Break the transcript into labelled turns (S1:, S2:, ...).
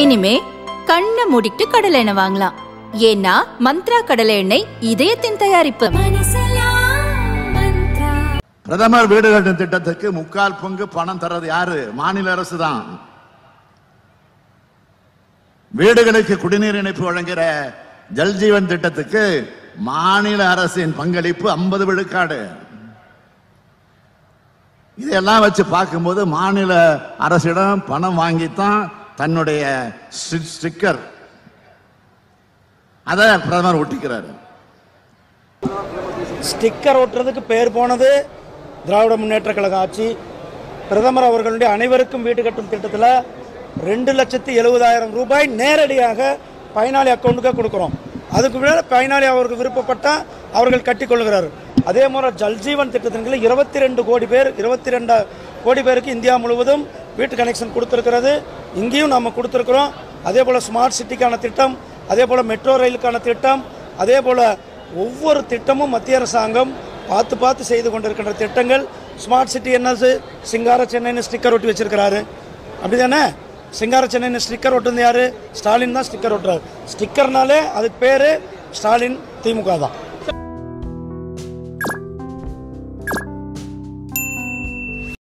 S1: இனிமே கண்ணை மூடிட்டு கடலை எண்ணெய் வாங்கலாம். ஏன்னா மந்த்ரா கடலை எண்ணெய் இதயத்தின் தயாரிப்பு.
S2: பிரதமர் வீடு கட்டும் திட்டத்துக்கு முக்கால் பங்கு பணம் தர்றது யாரு? மாநில அரசு தான் வீடுகளுக்கு குடிநீர் இணைப்பு வழங்குகிற ஜல்ஜீவன் திட்டத்துக்கு மாநில அரசின் பங்களிப்பு ஐம்பது விழுக்காடு. இதெல்லாம் வச்சு பார்க்கும்போது மாநில அரசிடம் பணம் வாங்கித்தான் தன்னுடைய ஸ்டி- ஸ்டிக்கர் அதை பிரதமர் ஒட்டிக்கிறார்.
S3: ஸ்டிக்கர் ஒட்டுறதுக்கு பேர் போனது திராவிட முன்னேற்ற கழக ஆட்சி. பிரதமர் அவர்களுடைய அனைவருக்கும் வீடு கட்டும் திட்டத்தில் ரெண்டு லட்சத்தி எழுபதாயிரம் ரூபாய் நேரடியாக பயனாளி அக்கௌண்ட்டுக்கு கொடுக்குறோம். அதுக்கு மேலே பயனாளி அவருக்கு விருப்பப்பட்டால் அவர்கள் கட்டிக்கொள்கிறார் அதே மாதிரி ஜல்ஜீவன் திட்டத்தின் கீழ் இருபத்தி ரெண்டு கோடி பேர் இருபத்தி ரெண்டு கோடி பேருக்கு இந்தியா முழுவதும் வீட்டு கனெக்ஷன் கொடுத்துருக்கிறது. இங்கேயும் நம்ம கொடுத்துருக்குறோம். அதே போல் ஸ்மார்ட் சிட்டிக்கான திட்டம் அதே போல் மெட்ரோ ரயிலுக்கான திட்டம் அதே போல் ஒவ்வொரு திட்டமும் மத்திய அரசாங்கம் பார்த்து பார்த்து செய்து கொண்டிருக்கின்ற திட்டங்கள். ஸ்மார்ட் சிட்டி என்னது? சிங்கார சென்னைன்னு ஸ்டிக்கர் ஒட்டி வச்சிருக்கிறாரு. அப்படி தானே சிங்கார சென்னைன்னு ஸ்டிக்கர் ஒட்டுந்து யார்? ஸ்டாலின் தான் ஸ்டிக்கர் ஒட்டுறாரு. ஸ்டிக்கர்னாலே அதுக்கு பேர் ஸ்டாலின் திமுக தான்.